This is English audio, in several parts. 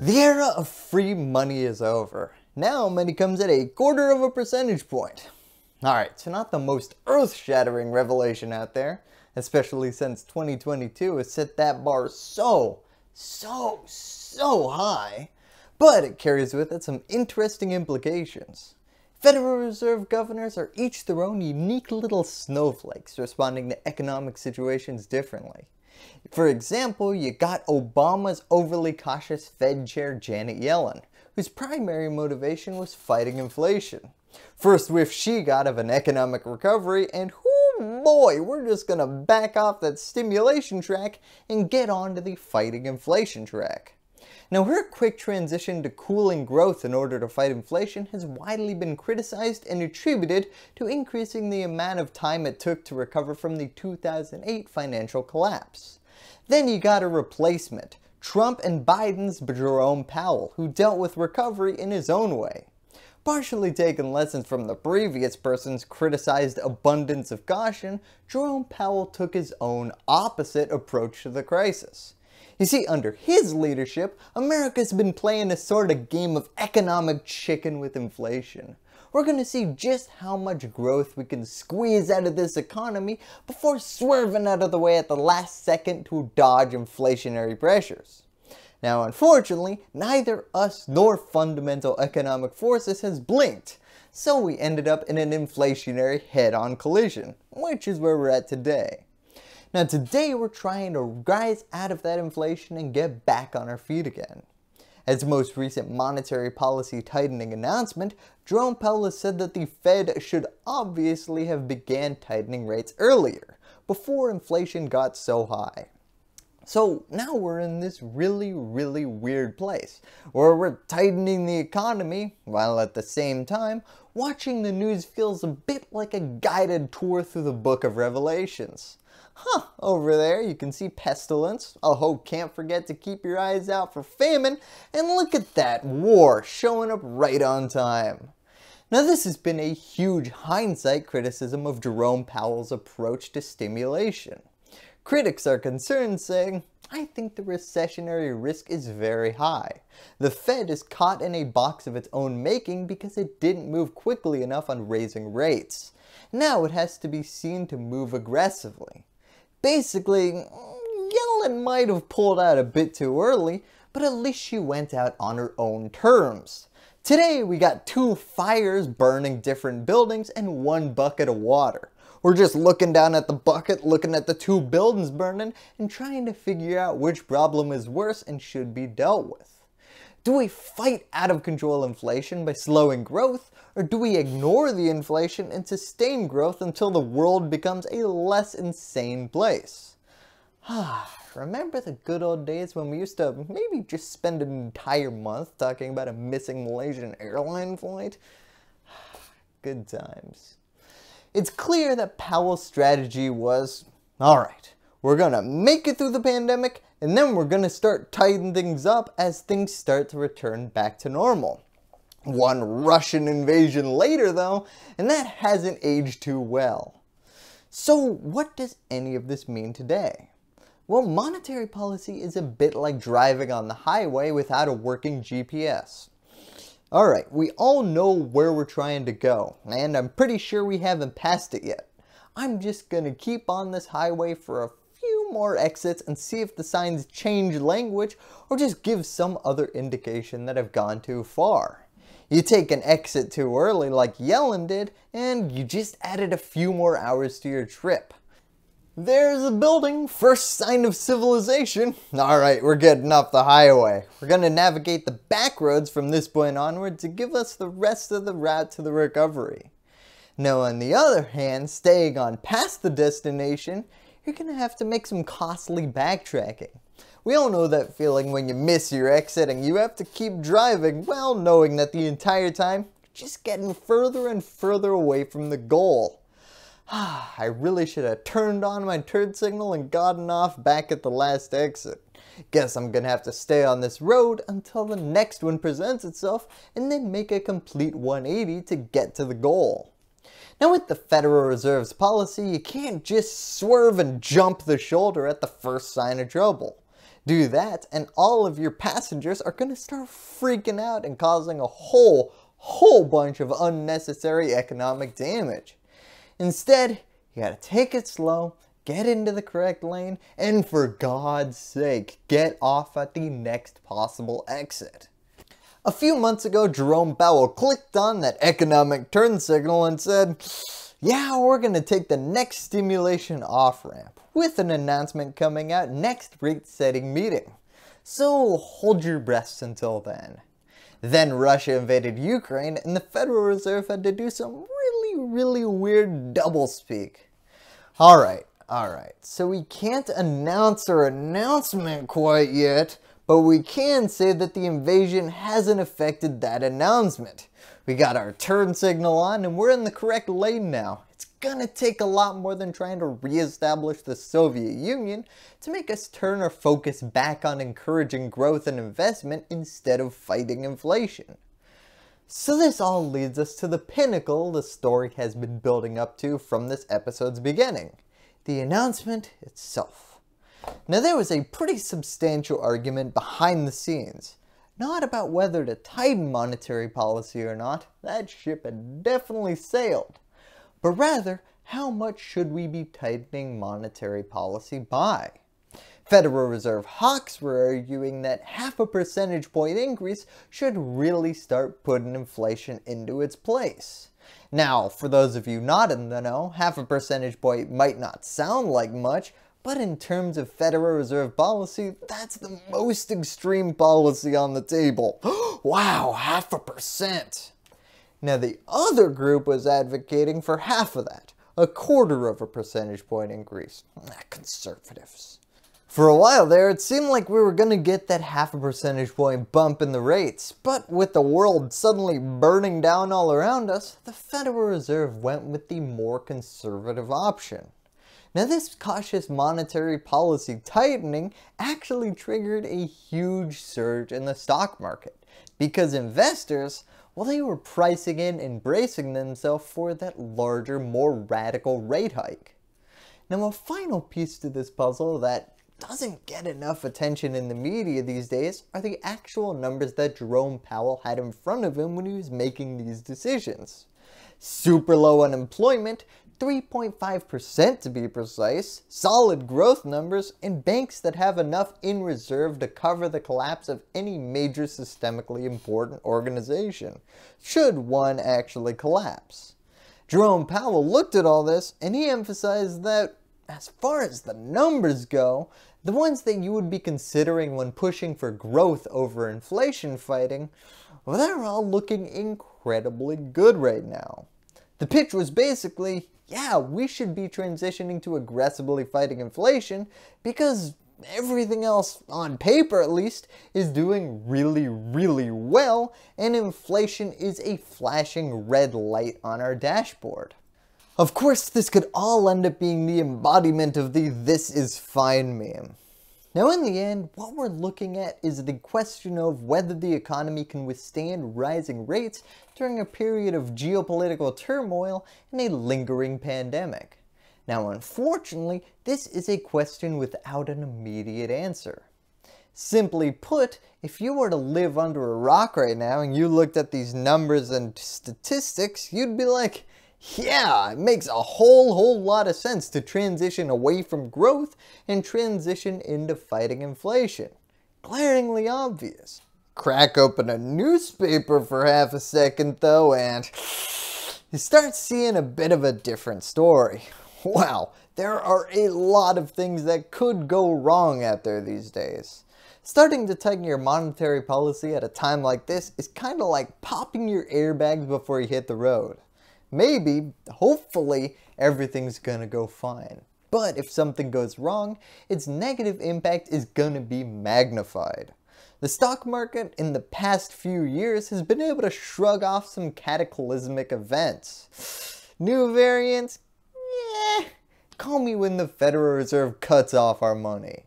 The era of free money is over. Now money comes at a quarter of a percentage point. Alright, so not the most earth-shattering revelation out there, especially since 2022 has set that bar so, so, so high, but it carries with it some interesting implications. Federal Reserve governors are each their own unique little snowflakes responding to economic situations differently. For example, you got Obama's overly cautious Fed chair Janet Yellen, whose primary motivation was fighting inflation. First whiff she got of an economic recovery and whoo boy, we're just gonna back off that stimulation track and get onto the fighting inflation track. Now her quick transition to cooling growth in order to fight inflation has widely been criticized and attributed to increasing the amount of time it took to recover from the 2008 financial collapse. Then you got a replacement, Trump and Biden's Jerome Powell, who dealt with recovery in his own way. Partially taking lessons from the previous person's criticized abundance of caution, Jerome Powell took his own opposite approach to the crisis. You see, under his leadership, America's been playing a sort of game of economic chicken with inflation. We're going to see just how much growth we can squeeze out of this economy before swerving out of the way at the last second to dodge inflationary pressures. Now unfortunately, neither us nor fundamental economic forces has blinked, so we ended up in an inflationary head-on collision, which is where we're at today. Now today we're trying to rise out of that inflation and get back on our feet again. As the most recent monetary policy tightening announcement, Jerome Powell has said that the Fed should obviously have began tightening rates earlier, before inflation got so high. So now we're in this really, really weird place, where we're tightening the economy, while at the same time, watching the news feels a bit like a guided tour through the book of Revelations. Huh, over there you can see pestilence. Oh, can't forget to keep your eyes out for famine. And look at that, war showing up right on time. Now this has been a huge hindsight criticism of Jerome Powell's approach to stimulation. Critics are concerned saying, I think the recessionary risk is very high. The Fed is caught in a box of its own making because it didn't move quickly enough on raising rates. Now it has to be seen to move aggressively. Basically, Yellen might have pulled out a bit too early, but at least she went out on her own terms. Today we got two fires burning different buildings and one bucket of water. We're just looking down at the bucket, looking at the two buildings burning, and trying to figure out which problem is worse and should be dealt with. Do we fight out of control inflation by slowing growth, or do we ignore the inflation and sustain growth until the world becomes a less insane place? Ah, remember the good old days when we used to maybe just spend an entire month talking about a missing Malaysian airline flight? Good times. It's clear that Powell's strategy was, alright, we're gonna make it through the pandemic and then we're gonna start tightening things up as things start to return back to normal. One Russian invasion later though, and that hasn't aged too well. So what does any of this mean today? Well, monetary policy is a bit like driving on the highway without a working GPS. Alright, we all know where we're trying to go, and I'm pretty sure we haven't passed it yet. I'm just gonna keep on this highway for a few more exits and see if the signs change language or just give some other indication that I've gone too far. You take an exit too early like Yellen did, and you just added a few more hours to your trip. There's a building, first sign of civilization. Alright, we're getting off the highway. We're going to navigate the back roads from this point onward to give us the rest of the route to the recovery. Now on the other hand, staying on past the destination, you're going to have to make some costly backtracking. We all know that feeling when you miss your exit and you have to keep driving, well knowing that the entire time, you're just getting further and further away from the goal. I really should have turned on my turn signal and gotten off back at the last exit. Guess I'm gonna have to stay on this road until the next one presents itself and then make a complete 180 to get to the goal. Now with the Federal Reserve's policy, you can't just swerve and jump the shoulder at the first sign of trouble. Do that and all of your passengers are to start freaking out and causing a whole, whole bunch of unnecessary economic damage. Instead, you gotta take it slow, get into the correct lane, and for God's sake, get off at the next possible exit. A few months ago, Jerome Powell clicked on that economic turn signal and said, yeah, we're going to take the next stimulation off-ramp with an announcement coming out next rate setting meeting. So hold your breaths until then. Then Russia invaded Ukraine and the Federal Reserve had to do some really, really weird doublespeak. Alright, alright, so we can't announce our announcement quite yet, but we can say that the invasion hasn't affected that announcement. We got our turn signal on and we're in the correct lane now. It's gonna take a lot more than trying to re-establish the Soviet Union to make us turn our focus back on encouraging growth and investment instead of fighting inflation. So this all leads us to the pinnacle the story has been building up to from this episode's beginning, the announcement itself. Now there was a pretty substantial argument behind the scenes, not about whether to tighten monetary policy or not, that ship had definitely sailed, but rather how much should we be tightening monetary policy by? Federal Reserve hawks were arguing that half a percentage point increase should really start putting inflation into its place. Now, for those of you not in the know, half a percentage point might not sound like much, but in terms of Federal Reserve policy, that's the most extreme policy on the table. wow, half a percent. Now the other group was advocating for half of that, a quarter of a percentage point increase. Conservatives. For a while there, it seemed like we were going to get that half a percentage point bump in the rates, but with the world suddenly burning down all around us, the Federal Reserve went with the more conservative option. Now this cautious monetary policy tightening actually triggered a huge surge in the stock market because investors, well they were pricing in and bracing themselves for that larger, more radical rate hike. Now a final piece to this puzzle that doesn't get enough attention in the media these days are the actual numbers that Jerome Powell had in front of him when he was making these decisions. Super low unemployment 3.5% to be precise, solid growth numbers, and banks that have enough in reserve to cover the collapse of any major systemically important organization, should one actually collapse. Jerome Powell looked at all this and he emphasized that as far as the numbers go, the ones that you would be considering when pushing for growth over inflation fighting, well they're all looking incredibly good right now. The pitch was basically, yeah, we should be transitioning to aggressively fighting inflation because everything else, on paper at least, is doing really, really well, and inflation is a flashing red light on our dashboard. Of course, this could all end up being the embodiment of the this is fine meme. Now in the end, what we're looking at is the question of whether the economy can withstand rising rates during a period of geopolitical turmoil and a lingering pandemic. Now unfortunately, this is a question without an immediate answer. Simply put, if you were to live under a rock right now and you looked at these numbers and statistics, you'd be like, yeah, it makes a whole whole lot of sense to transition away from growth and transition into fighting inflation. Glaringly obvious. Crack open a newspaper for half a second though and you start seeing a bit of a different story. Wow, there are a lot of things that could go wrong out there these days. Starting to tighten your monetary policy at a time like this is kind of like popping your airbags before you hit the road maybe, hopefully, everything's gonna go fine. But if something goes wrong, its negative impact is gonna be magnified. The stock market in the past few years has been able to shrug off some cataclysmic events. New variants? Yeah, call me when the Federal Reserve cuts off our money.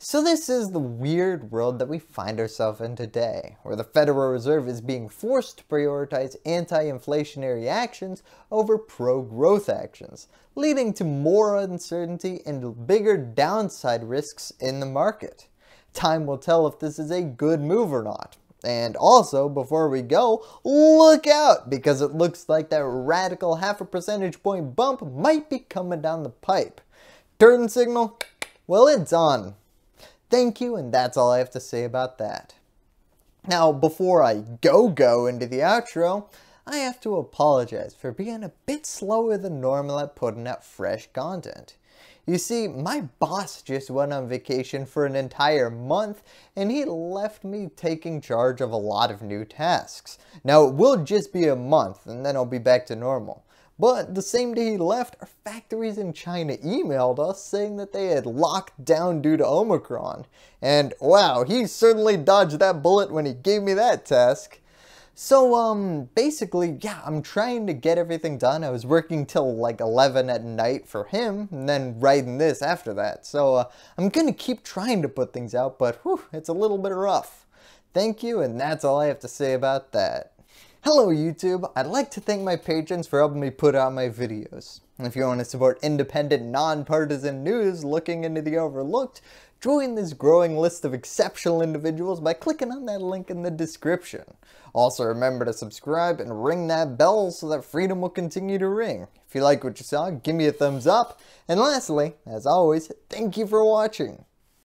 So this is the weird world that we find ourselves in today, where the Federal Reserve is being forced to prioritize anti-inflationary actions over pro-growth actions, leading to more uncertainty and bigger downside risks in the market. time will tell if this is a good move or not. And also, before we go, look out because it looks like that radical half a percentage point bump might be coming down the pipe. Turn signal? Well, it's on. Thank you, and that's all I have to say about that. Now, before I go go into the outro, I have to apologize for being a bit slower than normal at putting out fresh content. You see, my boss just went on vacation for an entire month and he left me taking charge of a lot of new tasks. Now it will just be a month and then I'll be back to normal. But the same day he left, our factories in China emailed us saying that they had locked down due to Omicron. And wow, he certainly dodged that bullet when he gave me that task. So, um, basically, yeah, I'm trying to get everything done. I was working till like 11 at night for him, and then writing this after that. So, uh, I'm gonna keep trying to put things out, but whew, it's a little bit rough. Thank you, and that's all I have to say about that. Hello YouTube, I'd like to thank my patrons for helping me put out my videos. If you want to support independent, nonpartisan news looking into the overlooked, join this growing list of exceptional individuals by clicking on that link in the description. Also remember to subscribe and ring that bell so that freedom will continue to ring. If you like what you saw, give me a thumbs up. And lastly, as always, thank you for watching.